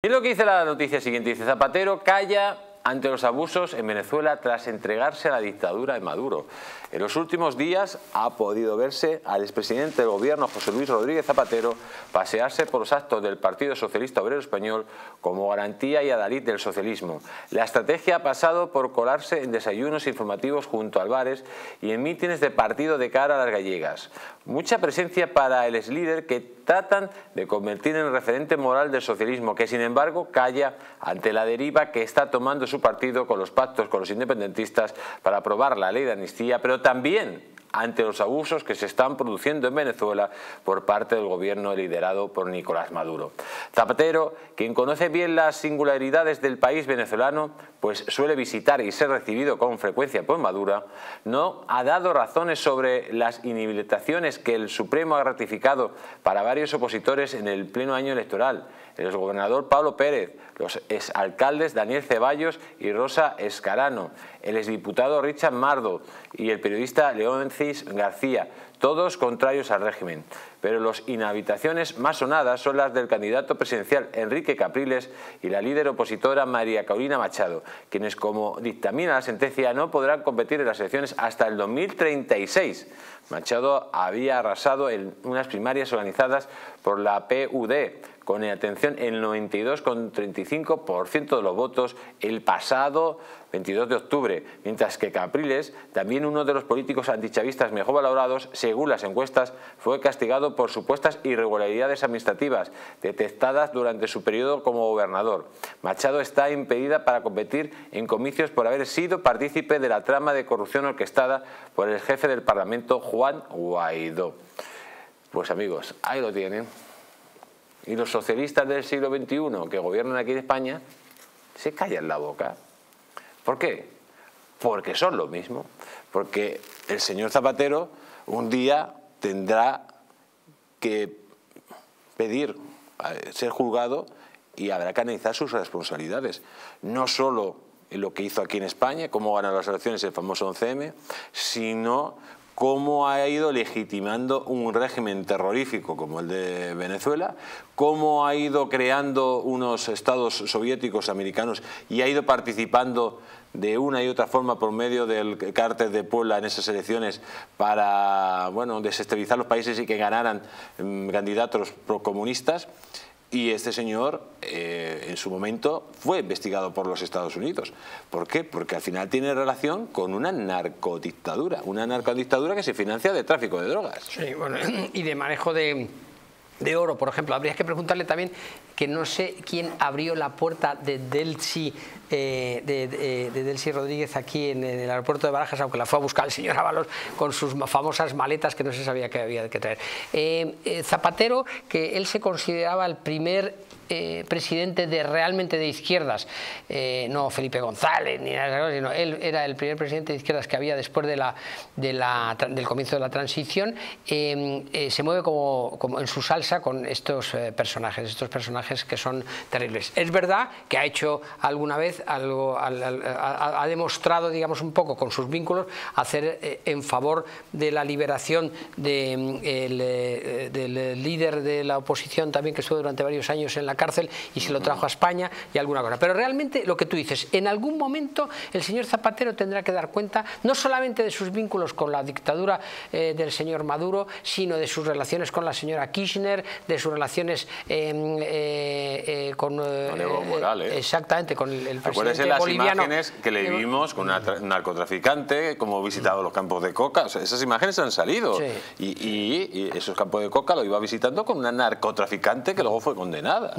Y lo que dice la noticia siguiente, dice Zapatero calla ante los abusos en Venezuela tras entregarse a la dictadura de Maduro. En los últimos días ha podido verse al expresidente del gobierno, José Luis Rodríguez Zapatero, pasearse por los actos del Partido Socialista Obrero Español como garantía y adalid del socialismo. La estrategia ha pasado por colarse en desayunos informativos junto a bares y en mítines de partido de cara a las gallegas. Mucha presencia para el ex-líder que tratan de convertir en referente moral del socialismo, que sin embargo calla ante la deriva que está tomando su partido con los pactos con los independentistas para aprobar la ley de amnistía, pero también ante los abusos que se están produciendo en Venezuela por parte del gobierno liderado por Nicolás Maduro. Zapatero, quien conoce bien las singularidades del país venezolano, pues suele visitar y ser recibido con frecuencia por Maduro, no ha dado razones sobre las inhabilitaciones que el Supremo ha ratificado para varios opositores en el pleno año electoral. El gobernador Pablo Pérez, los exalcaldes Daniel Ceballos y Rosa Escarano, el exdiputado Richard Mardo y el periodista Leoncis García, todos contrarios al régimen. Pero las inhabitaciones más sonadas son las del candidato presidencial Enrique Capriles y la líder opositora María Carolina Machado, quienes como dictamina la sentencia no podrán competir en las elecciones hasta el 2036. Machado había arrasado en unas primarias organizadas por la PUD, con atención el 92,35% de los votos el pasado 22 de octubre, mientras que Capriles, también uno de los políticos antichavistas mejor valorados, según las encuestas, fue castigado por supuestas irregularidades administrativas detectadas durante su periodo como gobernador. Machado está impedida para competir en comicios por haber sido partícipe de la trama de corrupción orquestada por el jefe del Parlamento, Juan Guaidó. Pues amigos, ahí lo tienen. Y los socialistas del siglo XXI que gobiernan aquí en España se callan la boca. ¿Por qué? Porque son lo mismo. Porque el señor Zapatero un día tendrá que pedir ser juzgado y habrá que analizar sus responsabilidades. No solo en lo que hizo aquí en España, cómo ganó las elecciones el famoso 11M, sino cómo ha ido legitimando un régimen terrorífico como el de Venezuela, cómo ha ido creando unos estados soviéticos americanos y ha ido participando de una y otra forma por medio del cártel de Puebla en esas elecciones para bueno, desestabilizar los países y que ganaran mm, candidatos procomunistas. Y este señor, eh, en su momento, fue investigado por los Estados Unidos. ¿Por qué? Porque al final tiene relación con una narcodictadura, una narcodictadura que se financia de tráfico de drogas. Sí, bueno, y de manejo de, oro, por ejemplo. Habría que preguntarle también que no sé quién abrió la puerta de Delsi, eh, de, Delsi Rodríguez aquí en, el aeropuerto de Barajas, aunque la fue a buscar el señor Ábalos con sus famosas maletas que no se sabía que había que traer. Eh, eh, Zapatero, que él se consideraba el primer eh, presidente de realmente de izquierdas, eh, no Felipe González, ni nada, sino él era el primer presidente de izquierdas que había después de la, de la, del comienzo de la transición, em, eh, se mueve como, como, en su salsa con estos personajes, estos personajes que son terribles. Es verdad que ha hecho alguna vez algo, ha, demostrado, digamos, un poco con sus vínculos, hacer en favor de la liberación de, em, del líder de la oposición también que estuvo durante varios años en la cárcel y se lo trajo a España y alguna cosa. Pero realmente lo que tú dices, en algún momento el señor Zapatero tendrá que dar cuenta no solamente de sus vínculos con la dictadura eh, del señor Maduro, sino de sus relaciones con la señora Kirchner, de sus relaciones em, eh, eh, con, Evo Morales. Exactamente, con el, presidente las boliviano. imágenes que le vimos con un narcotraficante, como visitado los campos de coca, esas imágenes han salido. Y, y, esos campos de coca lo iba visitando con una narcotraficante que luego fue condenada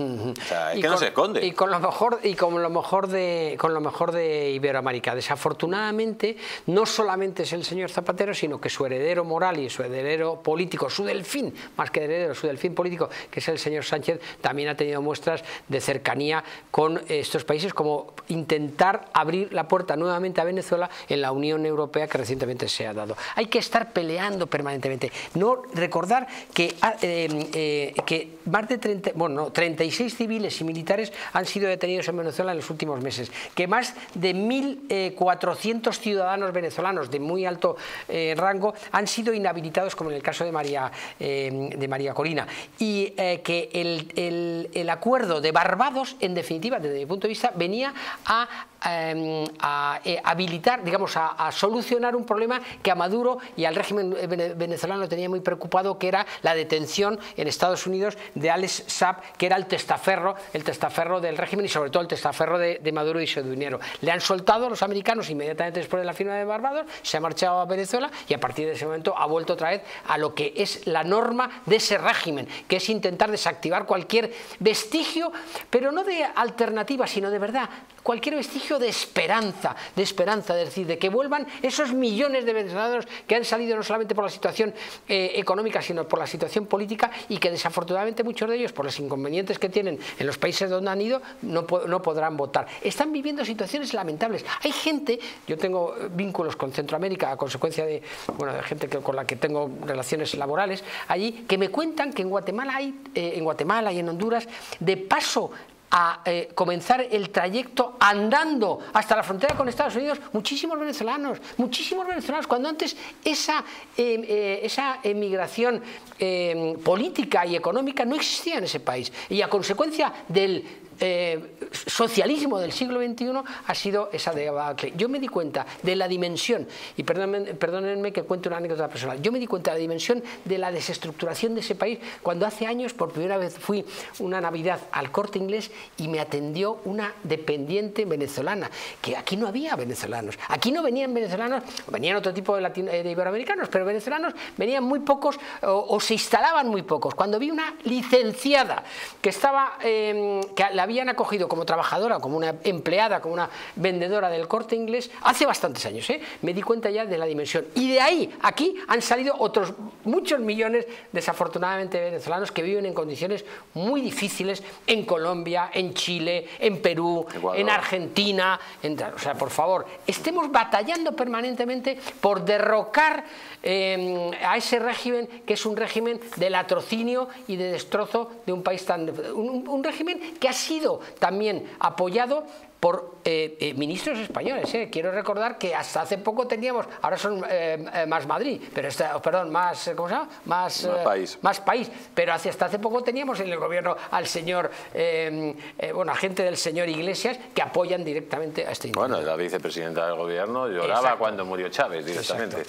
es que no se esconde. Y con lo mejor, y con lo mejor de, con lo mejor de Iberoamérica. Desafortunadamente, no solamente es el señor Zapatero, sino que su heredero moral y su heredero político, su delfín, más que heredero, su delfín político, que es el señor Sánchez, también ha tenido muestras de cercanía con estos países, como intentar abrir la puerta nuevamente a Venezuela en la Unión Europea que recientemente se ha dado. Hay que estar peleando permanentemente. No recordar que, ah, eh, eh, que más de 30, bueno, 36 civiles y militares han sido detenidos en Venezuela en los últimos meses, que más de 1.400 ciudadanos venezolanos de muy alto rango han sido inhabilitados, como en el caso de María, de María Corina, y que el, el acuerdo de Barbados, en definitiva, desde mi punto de vista, venía a Em, a, eh, habilitar, digamos, a, solucionar un problema que a Maduro y al régimen venezolano tenía muy preocupado, que era la detención en Estados Unidos de Alex Saab, que era el testaferro, el testaferro del régimen y sobre todo el testaferro de, Maduro y su dinero. Le han soltado a los americanos inmediatamente después de la firma de Barbados, se ha marchado a Venezuela y a partir de ese momento ha vuelto otra vez a lo que es la norma de ese régimen, que es intentar desactivar cualquier vestigio, pero no de alternativa, sino de verdad, cualquier vestigio de esperanza, de esperanza, es decir, de que vuelvan esos millones de venezolanos que han salido no solamente por la situación eh, económica, sino por la situación política y que desafortunadamente muchos de ellos, por los inconvenientes que tienen en los países donde han ido, no, no podrán votar. Están viviendo situaciones lamentables. Hay gente, yo tengo vínculos con Centroamérica a consecuencia de, bueno, de gente con la que tengo relaciones laborales allí, que me cuentan que en Guatemala hay, eh, en Guatemala y en Honduras, de paso a eh, comenzar el trayecto andando hasta la frontera con Estados Unidos muchísimos venezolanos, muchísimos venezolanos, cuando antes esa, em, eh, esa emigración em, política y económica no existía en ese país. Y a consecuencia del eh, socialismo del siglo XXI ha sido esa debacle. Yo me di cuenta de la dimensión, y perdónenme, que cuente una anécdota personal, yo me di cuenta de la dimensión de la desestructuración de ese país cuando hace años por primera vez fui una Navidad al corte inglés y me atendió una dependiente venezolana, que aquí no había venezolanos, aquí no venían venezolanos, venían otro tipo de, eh, iberoamericanos, pero venezolanos venían muy pocos o, se instalaban muy pocos. Cuando vi una licenciada que estaba, eh, que la habían acogido como trabajadora, como una empleada, como una vendedora del corte inglés, hace bastantes años, ¿eh? me di cuenta ya de la dimensión. Y de ahí, aquí, han salido otros muchos millones, desafortunadamente, venezolanos que viven en condiciones muy difíciles en Colombia, en Chile, en Perú, en Argentina. o sea, por favor, estemos batallando permanentemente por derrocar eh, a ese régimen que es un régimen de latrocinio y de destrozo de un país tan... un régimen que ha sido también apoyado por eh, eh, ministros españoles. Eh. Quiero recordar que hasta hace poco teníamos, ahora son más Madrid, pero está, perdón, más, ¿cómo se llama? Más, país. más país. Pero hasta hace poco teníamos en el gobierno al señor, bueno, a gente del señor Iglesias que apoyan directamente a este Bueno, la vicepresidenta del gobierno lloraba cuando murió Chávez directamente.